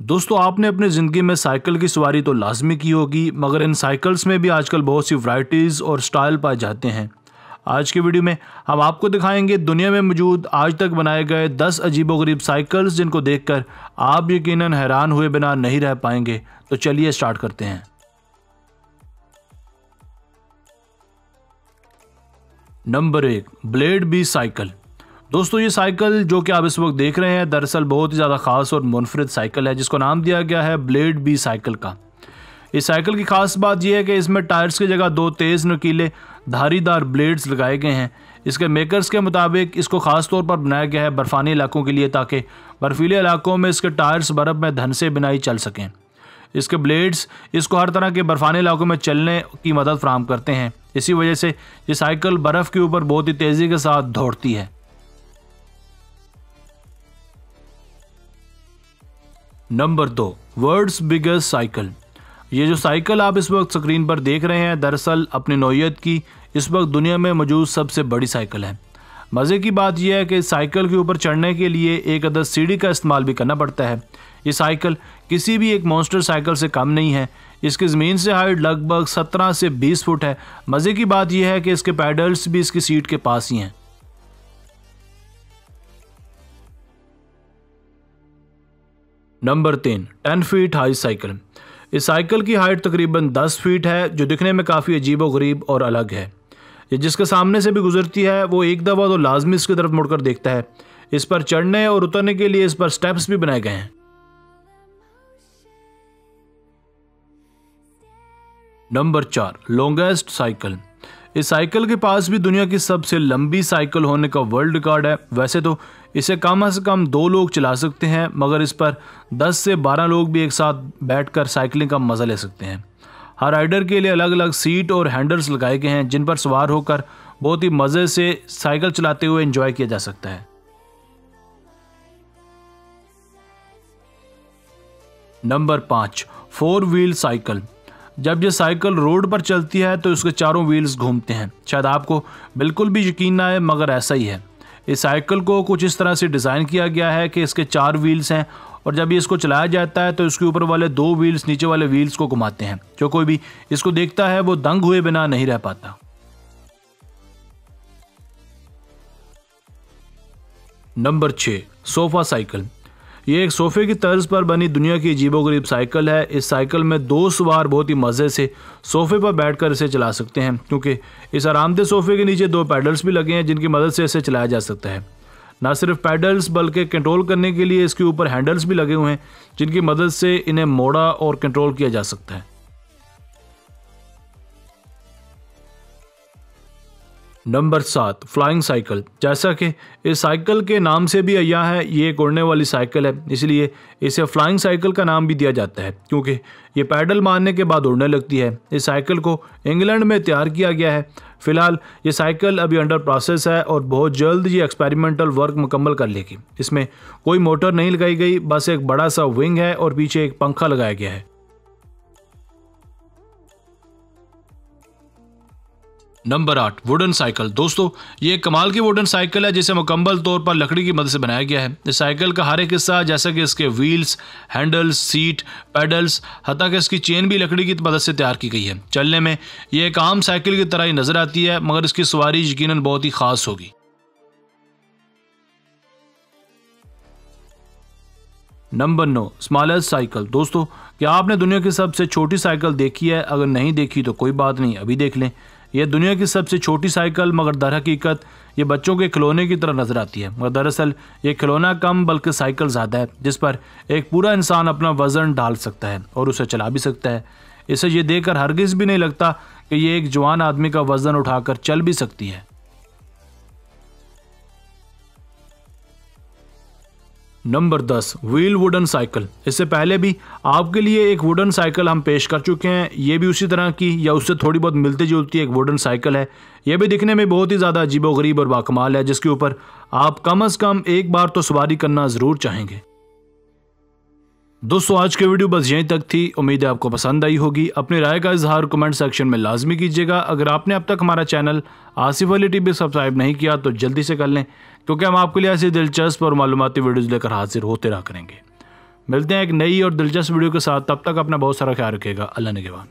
दोस्तों, आपने अपनी ज़िंदगी में साइकिल की सवारी तो लाजमी की होगी, मगर इन साइकिल्स में भी आजकल बहुत सी वैरायटीज़ और स्टाइल पाए जाते हैं। आज की वीडियो में हम आपको दिखाएँगे दुनिया में मौजूद आज तक बनाए गए 10 अजीबोगरीब साइकिल्स जिनको देखकर आप यकीनन हैरान हुए बिना नहीं रह पाएँगे। तो चलिए स्टार्ट करते हैं। नंबर एक, ब्लेड बी साइकिल। दोस्तों, ये साइकिल जो कि आप इस वक्त देख रहे हैं, दरअसल बहुत ही ज़्यादा ख़ास और मुनफरद साइकिल है, जिसको नाम दिया गया है ब्लेड बी साइकिल का। इस साइकिल की खास बात यह है कि इसमें टायर्स की जगह दो तेज़ नुकीले, धारीदार ब्लेड्स लगाए गए हैं। इसके मेकर्स के मुताबिक इसको ख़ास तौर पर बनाया गया है बर्फ़ानी इलाकों के लिए, ताकि बर्फीले इलाकों में इसके टायर्स बर्फ़ में धन से बिनाई चल सकें। इसके ब्लेड्स इसको हर तरह के बर्फानी इलाकों में चलने की मदद फ्राहम करते हैं। इसी वजह से ये साइकिल बर्फ़ के ऊपर बहुत ही तेज़ी के साथ दौड़ती है। नंबर दो वर्ल्ड्स बिगेस्ट साइकिल ये जो साइकिल आप इस वक्त स्क्रीन पर देख रहे हैं, दरअसल अपनी नोयत की इस वक्त दुनिया में मौजूद सबसे बड़ी साइकिल है। मज़े की बात यह है कि साइकिल के ऊपर चढ़ने के लिए एक अदद सीढ़ी का इस्तेमाल भी करना पड़ता है। ये साइकिल किसी भी एक मॉन्स्टर साइकिल से कम नहीं है। इसकी ज़मीन से हाइट लगभग 17 से 20 फुट है। मज़े की बात यह है कि इसके पैडल्स भी इसकी सीट के पास ही हैं। नंबर तीन, टेन फीट हाई साइकिल। इस साइकिल की हाइट तकरीबन दस फीट है, जो दिखने में काफ़ी अजीब व गरीब और अलग है। ये जिसके सामने से भी गुजरती है, वो एक दफ़ा तो लाजमी इसकी तरफ़ मुड़कर देखता है। इस पर चढ़ने और उतरने के लिए इस पर स्टेप्स भी बनाए गए हैं। नंबर चार लॉन्गेस्ट साइकिल इस साइकिल के पास भी दुनिया की सबसे लंबी साइकिल होने का वर्ल्ड रिकॉर्ड है। वैसे तो इसे कम से कम दो लोग चला सकते हैं, मगर इस पर 10 से 12 लोग भी एक साथ बैठकर साइकिलिंग का मज़ा ले सकते हैं। हर राइडर के लिए अलग अलग सीट और हैंडल्स लगाए गए हैं, जिन पर सवार होकर बहुत ही मज़े से साइकिल चलाते हुए एंजॉय किया जा सकता है। नंबर पाँच, फोर व्हील साइकिल। जब ये साइकिल रोड पर चलती है तो उसके चारों व्हील्स घूमते हैं। शायद आपको बिल्कुल भी यकीन ना आए, मगर ऐसा ही है। इस साइकिल को कुछ इस तरह से डिज़ाइन किया गया है कि इसके चार व्हील्स हैं और जब ये इसको चलाया जाता है तो इसके ऊपर वाले दो व्हील्स नीचे वाले व्हील्स को घुमाते हैं। जो कोई भी इसको देखता है वो दंग हुए बिना नहीं रह पाता। नंबर छः सोफा साइकिल। ये एक सोफे की तर्ज पर बनी दुनिया की अजीबोगरीब साइकिल है। इस साइकिल में दो सवार बहुत ही मज़े से सोफे पर बैठकर इसे चला सकते हैं, क्योंकि इस आरामदेह सोफे के नीचे दो पैडल्स भी लगे हैं, जिनकी मदद से इसे चलाया जा सकता है। न सिर्फ़ पैडल्स, बल्कि कंट्रोल करने के लिए इसके ऊपर हैंडल्स भी लगे हुए हैं, जिनकी मदद से इन्हें मोड़ा और कंट्रोल किया जा सकता है। नंबर सात फ्लाइंग साइकिल जैसा कि इस साइकिल के नाम से भी अया है, ये एक उड़ने वाली साइकिल है, इसलिए इसे फ्लाइंग साइकिल का नाम भी दिया जाता है, क्योंकि ये पैडल मारने के बाद उड़ने लगती है। इस साइकिल को इंग्लैंड में तैयार किया गया है। फ़िलहाल ये साइकिल अभी अंडर प्रोसेस है और बहुत जल्द ये एक्सपेरिमेंटल वर्क मुकम्मल कर लेगी। इसमें कोई मोटर नहीं लगाई गई, बस एक बड़ा सा विंग है और पीछे एक पंखा लगाया गया है। नंबर आठ वुडन साइकिल दोस्तों, ये कमाल की वुडन साइकिल है, जिसे मुकम्मल तौर पर लकड़ी की मदद से बनाया गया है। इस साइकिल का हर एक हिस्सा, जैसा कि इसके व्हील्स हैंडल्स सीट पेडल्स हती कि इसकी चेन भी लकड़ी की मदद से तैयार की गई है। चलने में ये एक आम साइकिल की तरह ही नज़र आती है, मगर इसकी सवारी यकीन बहुत ही ख़ास होगी। नंबर नौ स्मॉलेस्ट साइकिल दोस्तों, क्या आपने दुनिया की सबसे छोटी साइकिल देखी है? अगर नहीं देखी तो कोई बात नहीं, अभी देख लें। यह दुनिया की सबसे छोटी साइकिल, मगर दर हकीकत ये बच्चों के खिलौने की तरह नज़र आती है। मगर दरअसल ये खिलौना कम, बल्कि साइकिल ज़्यादा है, जिस पर एक पूरा इंसान अपना वज़न डाल सकता है और उसे चला भी सकता है। इसे ये देखकर हरगिज़ भी नहीं लगता कि ये एक जवान आदमी का वज़न उठाकर चल भी सकती है। नंबर दस व्हील वुडन साइकिल इससे पहले भी आपके लिए एक वुडन साइकिल हम पेश कर चुके हैं। ये भी उसी तरह की, या उससे थोड़ी बहुत मिलती जुलती एक वुडन साइकिल है। यह भी दिखने में बहुत ही ज़्यादा अजीब गरीब और बाकमाल है, जिसके ऊपर आप कम अज़ कम एक बार तो सवारी करना ज़रूर चाहेंगे। दोस्तों, आज की वीडियो बस यहीं तक थी। उम्मीद है आपको पसंद आई होगी। अपनी राय का इजहार कमेंट सेक्शन में लाजमी कीजिएगा। अगर आपने अब तक हमारा channel Asif Ali TV subscribe नहीं किया तो जल्दी से कर लें, क्योंकि हम आपके लिए ऐसी दिलचस्प और मालूमती वीडियोज़ लेकर हाजिर होते रहा करेंगे। मिलते हैं एक नई और दिलचस्प वीडियो के साथ। तब तक अपना बहुत सारा ख्याल रखेगा अल्लाह ने के बाद